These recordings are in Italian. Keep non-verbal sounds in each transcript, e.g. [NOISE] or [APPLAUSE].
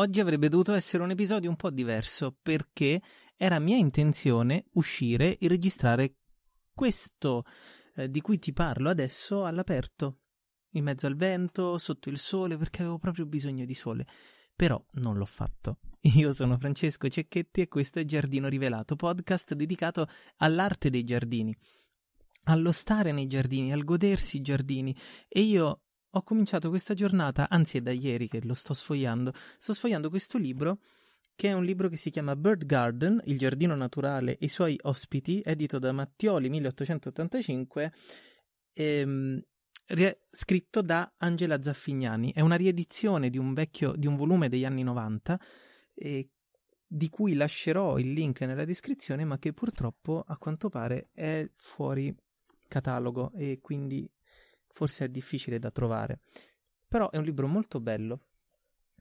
Oggi avrebbe dovuto essere un episodio un po' diverso perché era mia intenzione uscire e registrare questo eh, di cui ti parlo adesso all'aperto, in mezzo al vento, sotto il sole, perché avevo proprio bisogno di sole. Però non l'ho fatto. [LAUGHS] Io sono Francesco Cecchetti e questo è Giardino Rivelato, podcast dedicato all'arte dei giardini, allo stare nei giardini, al godersi i giardini. E io ho cominciato questa giornata, anzi è da ieri che lo sto sfogliando, sto sfogliando questo libro che è un libro che si chiama Bird Garden, il giardino naturale e i suoi ospiti, edito da Mattioli 1885, ehm, scritto da Angela Zaffignani. È una riedizione di un vecchio, di un volume degli anni 90, eh, di cui lascerò il link nella descrizione, ma che purtroppo a quanto pare è fuori catalogo e quindi forse è difficile da trovare. Però è un libro molto bello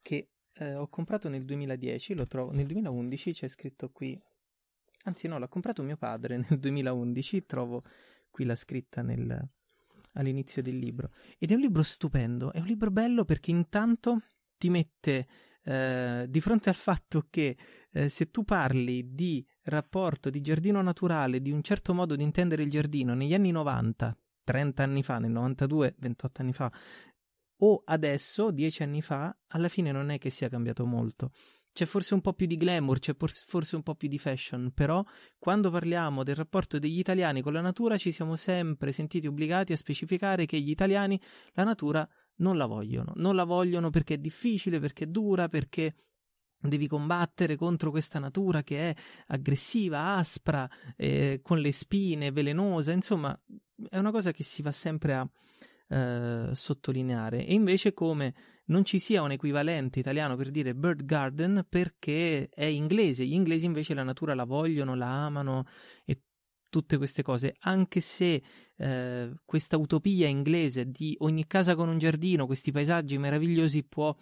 che eh, ho comprato nel 2010, lo trovo nel 2011, c'è scritto qui. Anzi, no, l'ha comprato mio padre [LAUGHS] nel 2011, trovo qui la scritta nel, all'inizio del libro. Ed è un libro stupendo, è un libro bello perché intanto ti mette eh, di fronte al fatto che eh, se tu parli di rapporto, di giardino naturale, di un certo modo di intendere il giardino negli anni 90, 30 anni fa, nel 92, 28 anni fa, o adesso, 10 anni fa, alla fine non è che sia cambiato molto. C'è forse un po' più di glamour, c'è forse un po' più di fashion, però quando parliamo del rapporto degli italiani con la natura ci siamo sempre sentiti obbligati a specificare che gli italiani la natura non la vogliono. Non la vogliono perché è difficile, perché è dura, perché devi combattere contro questa natura che è aggressiva, aspra, eh, con le spine, velenosa, insomma, è una cosa che si va sempre a eh, sottolineare. E invece come non ci sia un equivalente italiano per dire bird garden perché è inglese, gli inglesi invece la natura la vogliono, la amano e tutte queste cose, anche se eh, questa utopia inglese di ogni casa con un giardino, questi paesaggi meravigliosi può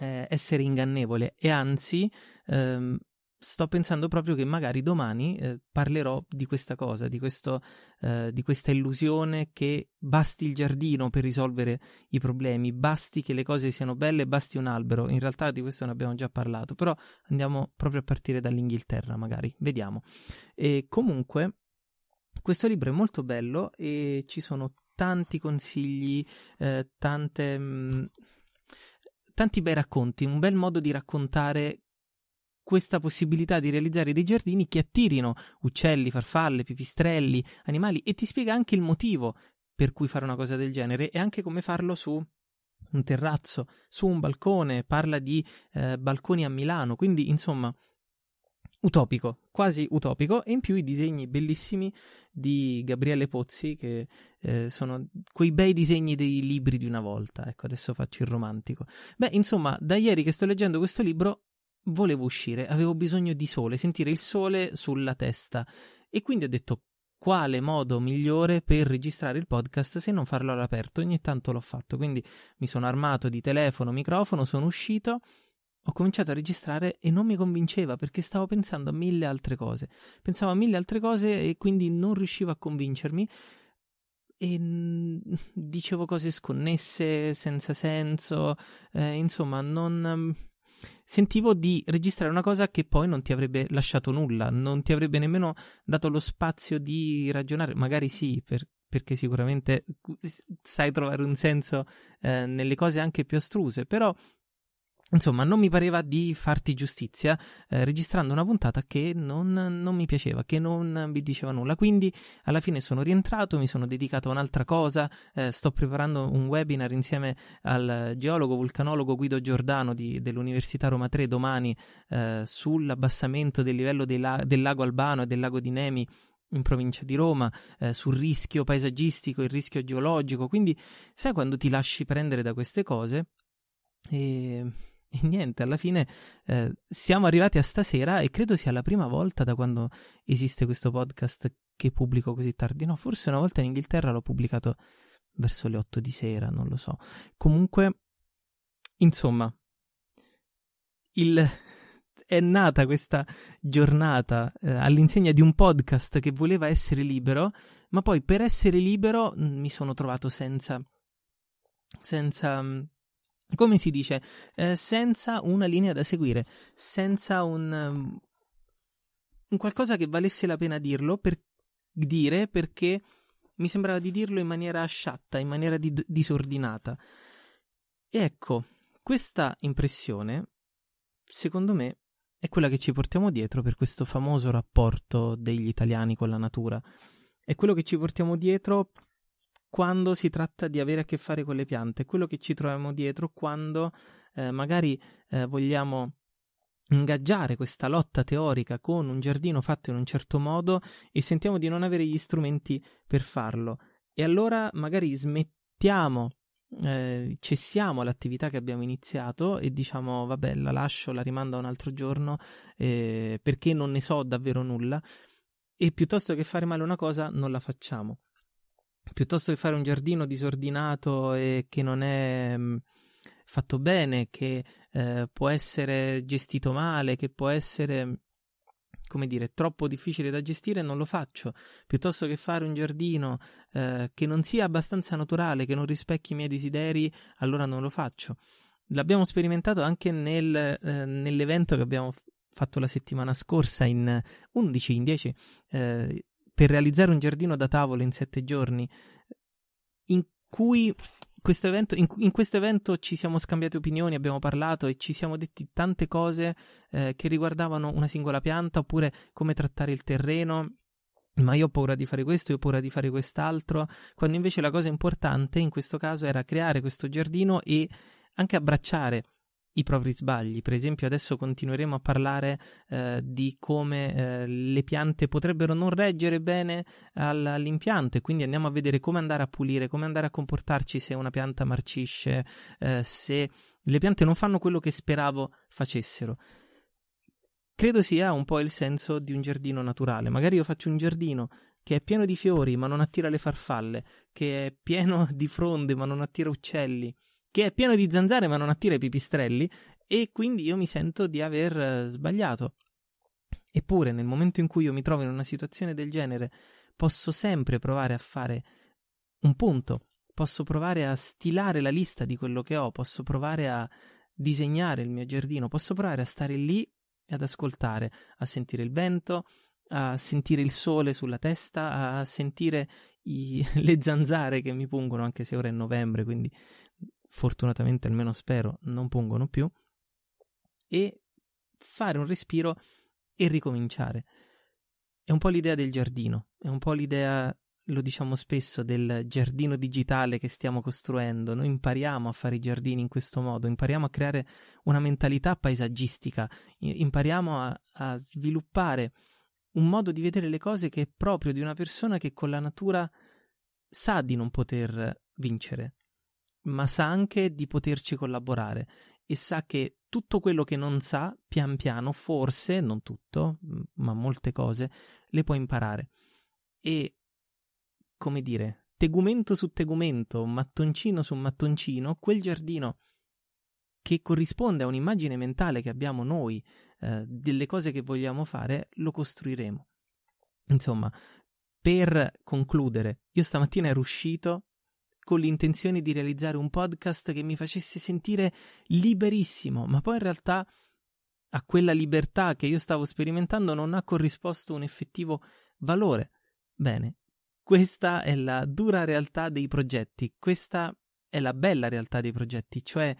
eh, essere ingannevole e anzi ehm, sto pensando proprio che magari domani eh, parlerò di questa cosa, di, questo, eh, di questa illusione che basti il giardino per risolvere i problemi, basti che le cose siano belle, basti un albero. In realtà di questo ne abbiamo già parlato, però andiamo proprio a partire dall'Inghilterra, magari. Vediamo. E comunque, questo libro è molto bello e ci sono tanti consigli, eh, tante. Mh, mm, tanti bei racconti, un bel modo di raccontare questa possibilità di realizzare dei giardini che attirino uccelli, farfalle, pipistrelli, animali e ti spiega anche il motivo per cui fare una cosa del genere e anche come farlo su un terrazzo, su un balcone, parla di eh, balconi a Milano, quindi insomma utopico, quasi utopico, e in più i disegni bellissimi di Gabriele Pozzi, che eh, sono quei bei disegni dei libri di una volta. Ecco, adesso faccio il romantico. Beh, insomma, da ieri che sto leggendo questo libro volevo uscire, avevo bisogno di sole, sentire il sole sulla testa e quindi ho detto quale modo migliore per registrare il podcast se non farlo all'aperto. Ogni tanto l'ho fatto, quindi mi sono armato di telefono, microfono, sono uscito, ho cominciato a registrare e non mi convinceva perché stavo pensando a mille altre cose. Pensavo a mille altre cose e quindi non riuscivo a convincermi e mm, [LAUGHS] dicevo cose sconnesse, senza senso, eh, insomma, non sentivo di registrare una cosa che poi non ti avrebbe lasciato nulla, non ti avrebbe nemmeno dato lo spazio di ragionare, magari sì, per, perché sicuramente sai trovare un senso eh, nelle cose anche più astruse, però Insomma, non mi pareva di farti giustizia eh, registrando una puntata che non, non, mi piaceva, che non mi diceva nulla. Quindi alla fine sono rientrato, mi sono dedicato a un'altra cosa. Eh, sto preparando un webinar insieme al geologo vulcanologo Guido Giordano di, dell'Università Roma 3 domani eh, sull'abbassamento del livello la- del lago Albano e del lago di Nemi in provincia di Roma, eh, sul rischio paesaggistico, il rischio geologico. Quindi, sai quando ti lasci prendere da queste cose? E e niente, alla fine eh, siamo arrivati a stasera e credo sia la prima volta da quando esiste questo podcast che pubblico così tardi. No, forse una volta in Inghilterra l'ho pubblicato verso le 8 di sera, non lo so. Comunque, insomma, il... è nata questa giornata eh, all'insegna di un podcast che voleva essere libero, ma poi per essere libero mh, mm, mi sono trovato senza senza mm, come si dice, eh, senza una linea da seguire, senza un, um, un qualcosa che valesse la pena dirlo per dire perché mi sembrava di dirlo in maniera sciatta, in maniera di- disordinata. E ecco, questa impressione, secondo me, è quella che ci portiamo dietro per questo famoso rapporto degli italiani con la natura. È quello che ci portiamo dietro quando si tratta di avere a che fare con le piante, quello che ci troviamo dietro quando eh, magari eh, vogliamo ingaggiare questa lotta teorica con un giardino fatto in un certo modo e sentiamo di non avere gli strumenti per farlo. E allora magari smettiamo, eh, cessiamo l'attività che abbiamo iniziato e diciamo vabbè la lascio, la rimando a un altro giorno eh, perché non ne so davvero nulla e piuttosto che fare male una cosa non la facciamo. Piuttosto che fare un giardino disordinato e che non è mm, fatto bene, che eh, può essere gestito male, che può essere come dire, troppo difficile da gestire, non lo faccio. Piuttosto che fare un giardino eh, che non sia abbastanza naturale, che non rispecchi i miei desideri, allora non lo faccio. L'abbiamo sperimentato anche nel, eh, nell'evento che abbiamo fatto la settimana scorsa in 11, in 10, eh, per realizzare un giardino da tavolo in 7 giorni, in cui questo evento, in, in, questo evento ci siamo scambiati opinioni, abbiamo parlato e ci siamo detti tante cose eh, che riguardavano una singola pianta oppure come trattare il terreno. Ma io ho paura di fare questo, io ho paura di fare quest'altro, quando invece la cosa importante in questo caso era creare questo giardino e anche abbracciare i propri sbagli. Per esempio, adesso continueremo a parlare eh, di come eh, le piante potrebbero non reggere bene all- all'impianto, quindi andiamo a vedere come andare a pulire, come andare a comportarci se una pianta marcisce, eh, se le piante non fanno quello che speravo facessero. Credo sia un po' il senso di un giardino naturale. Magari io faccio un giardino che è pieno di fiori ma non attira le farfalle, che è pieno di fronde ma non attira uccelli che è pieno di zanzare ma non attira i pipistrelli e quindi io mi sento di aver eh, sbagliato. Eppure nel momento in cui io mi trovo in una situazione del genere posso sempre provare a fare un punto, posso provare a stilare la lista di quello che ho, posso provare a disegnare il mio giardino, posso provare a stare lì e ad ascoltare, a sentire il vento, a sentire il sole sulla testa, a sentire i, [LAUGHS] le zanzare che mi pungono, anche se ora è novembre, quindi fortunatamente almeno spero non pungono più, e fare un respiro e ricominciare. È un po' l'idea del giardino, è un po' l'idea, lo diciamo spesso, del giardino digitale che stiamo costruendo. Noi impariamo a fare i giardini in questo modo, impariamo a creare una mentalità paesaggistica, impariamo a, a sviluppare un modo di vedere le cose che è proprio di una persona che con la natura sa di non poter vincere, ma sa anche di poterci collaborare e sa che tutto quello che non sa, pian piano, forse, non tutto, ma molte cose, le può imparare. E, come dire, tegumento su tegumento, mattoncino su mattoncino, quel giardino che corrisponde a un'immagine mentale che abbiamo noi eh, delle cose che vogliamo fare, lo costruiremo. Insomma, per concludere, io stamattina ero uscito con l'intenzione di realizzare un podcast che mi facesse sentire liberissimo, ma poi in realtà a quella libertà che io stavo sperimentando non ha corrisposto un effettivo valore. Bene, questa è la dura realtà dei progetti, questa è la bella realtà dei progetti, cioè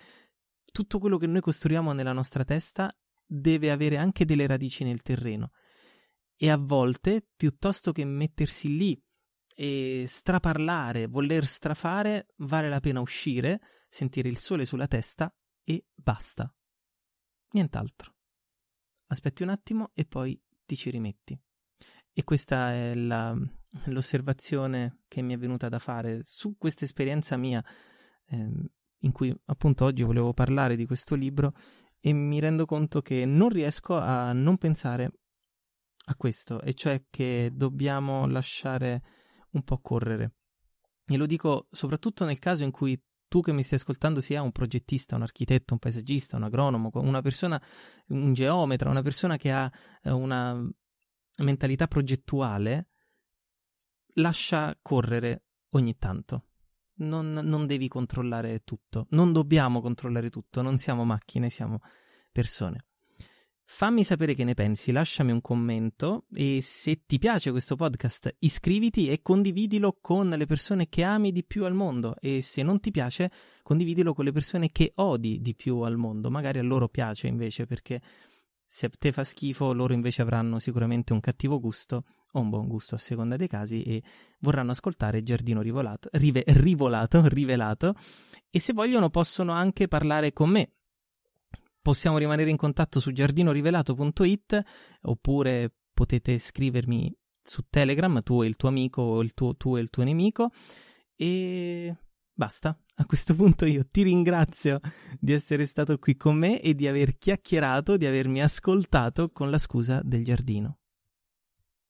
tutto quello che noi costruiamo nella nostra testa deve avere anche delle radici nel terreno. E a volte, piuttosto che mettersi lì e straparlare, voler strafare, vale la pena uscire, sentire il sole sulla testa e basta. Nient'altro. Aspetti un attimo e poi ti ci rimetti. E questa è la, l'osservazione che mi è venuta da fare su questa esperienza mia, ehm, in cui appunto oggi volevo parlare di questo libro e mi rendo conto che non riesco a non pensare a questo, e cioè che dobbiamo lasciare un po' correre. E lo dico soprattutto nel caso in cui tu che mi stai ascoltando sia un progettista, un architetto, un paesaggista, un agronomo, una persona, un geometra, una persona che ha eh, una mentalità progettuale, lascia correre ogni tanto. non, non devi controllare tutto, non dobbiamo controllare tutto, non siamo macchine, siamo persone. Fammi sapere che ne pensi, lasciami un commento e se ti piace questo podcast iscriviti e condividilo con le persone che ami di più al mondo. E se non ti piace condividilo con le persone che odi di più al mondo, magari a loro piace invece perché se te fa schifo loro invece avranno sicuramente un cattivo gusto o un buon gusto a seconda dei casi e vorranno ascoltare Giardino Rivolato, rive, Rivolato, Rivelato. E se vogliono possono anche parlare con me possiamo rimanere in contatto su giardinorivelato.it oppure potete scrivermi su Telegram, tu e il tuo amico o il tuo, tu e il tuo nemico e basta. A questo punto io ti ringrazio di essere stato qui con me e di aver chiacchierato, di avermi ascoltato con la scusa del giardino.